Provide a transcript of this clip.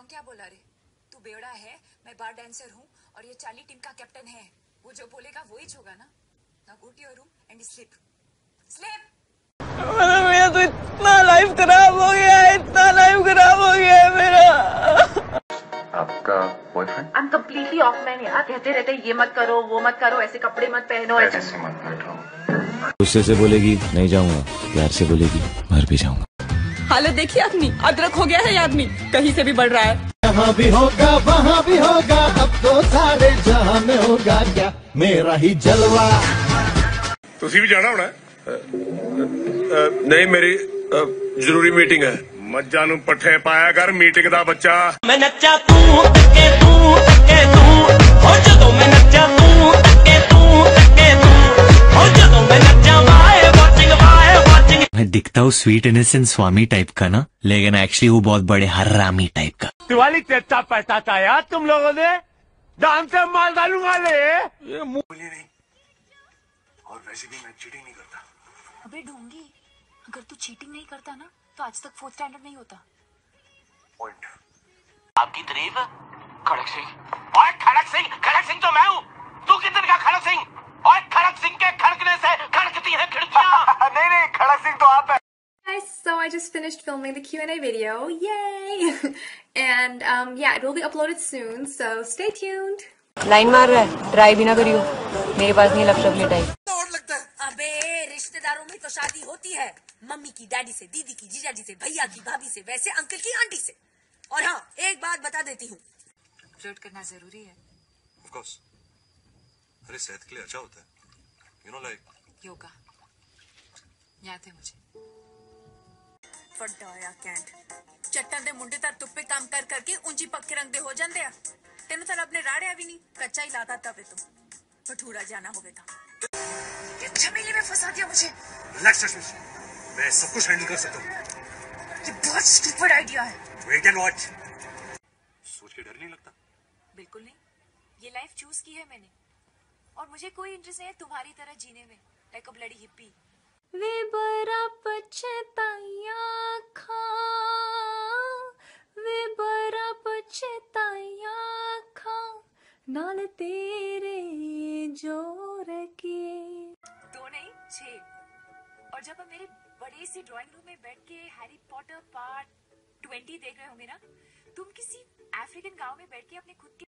Wrong क्या बोला रे? तू बेवड़ा है मैं बार डांसर हूँ और ये चाली टीम का कैप्टन है। वो जो बोलेगा वो ही होगा ना? ना go to your room and sleep. Sleep! मेरा तो इतना लाइफ खराब हो गया है इतना लाइफ खराब हो गया है मेरा। आपका boyfriend I am completely off man. यार कहते रहते ये मत करो वो मत करो ऐसे कपड़े मत पहनो ऐसे ऐसे मत बैठो गुस्से से बोलेगी नहीं जाऊँगा प्यार से बोलेगी मर भी जाऊँगा। हालत देखिए अपनी अदरक हो गया है ये आदमी कहीं से भी बढ़ रहा है यहाँ भी होगा वहाँ भी होगा अब तो सारे जहाँ में होगा क्या मेरा ही जलवा ਤੁਸੀਂ ਵੀ ਜਾਣਾ ਹੋਣਾ ਹੈ? ਅ, ਅ, ਨਹੀਂ ਮੇਰੀ ਅ, ਜ਼ਰੂਰੀ ਮੀਟਿੰਗ ਹੈ ਮੱਝਾਂ ਨੂੰ ਪੱਠੇ ਪਾਇਆ ਕਰ ਮੀਟਿੰਗ ਦਾ ਬੱਚਾ ਮੈਂ ਨੱਚਾ ਤੂੰ ਟੱਕੇ ਤੂੰ दिखता हूँ स्वीट इनोसेंट स्वामी टाइप का ना लेकिन एक्चुअली वो बहुत बड़े हरामी टाइप का दिवाली तेता पैसा था यार तुम लोगों ने दाम से माल डालूँगा ले ये नहीं। और वैसे भी मैं चीटिंग नहीं करता। अबे ढोंगी अगर तू चीटिंग नहीं करता ना तो आज तक फोर्थ स्टैंडर्ड नहीं होता। पॉइंट आपकी तारीफ़? खड़क सिंह। ओए खड़क सिंह खड़क सिंह तो मैं हूँ। तू कितने का खड़क सिंह ओए खड़क सिंह के खड़कने से खड़कती है खिड़कियाँ नहीं नहीं सिंह तो आप है। So I just finished filming the Q&A video. Yay! and um, yeah, it will be uploaded soon, so stay tuned. Line मार रहा है। ट्राई भी ना करियो। मेरे पास नहीं लफ शफली टाइम। अबे रिश्तेदारों में तो शादी होती है। मम्मी की डैडी से दीदी की जीजाजी से भैया की भाभी से वैसे अंकल की आंटी से। और हाँ एक बात बता देती हूँ। फ्लर्ट करना ज़रूरी है। ऑफ़ कोर्स अरे सेहत के लिए अच्छा होता है। You know like yoga. याद है मुझे ਫੜਾਇਆ ਕੈਂਟ ਚੱਟਾਂ ਦੇ ਮੁੰਡੇ ਤਾਂ ਧੁੱਪੇ ਕੰਮ ਕਰ ਕਰਕੇ ਉਂਜੀ ਪੱਕੇ ਰੰਗ ਦੇ ਹੋ ਜਾਂਦੇ ਆ ਤੈਨੂੰ ਤਾਂ ਰੱਬ ਨੇ ਰਾੜਿਆ ਵੀ ਨਹੀਂ ਕੱਚਾ ਹੀ ਲਾਤਾ ਤਵੇ ਤੋਂ ਭਠੂਰਾ ਜਾਣਾ ਹੋਵੇ ਤਾਂ ये झमेले में फंसा दिया मुझे रिलैक्स रश्मि मैं सब कुछ हैंडल कर सकता हूँ ये बहुत स्टूपिड आइडिया है वेट एंड वॉच सोच के डर नहीं लगता बिल्कुल नहीं ये लाइफ चूज की है मैंने और मुझे कोई इंटरेस्ट नहीं है तुम्हारी तरह जीने में लाइक अ ब्लडी हिप्पी वे बड़ा पछताया खा। वे बड़ा पछताया खा। नाल तेरे ज़ोर के। दो नहीं छे और जब हम मेरे बड़े से ड्राइंग रूम में बैठ के हैरी पॉटर पार्ट ट्वेंटी देख रहे होंगे ना, तुम किसी अफ्रीकन गाँव में बैठ के अपने खुद के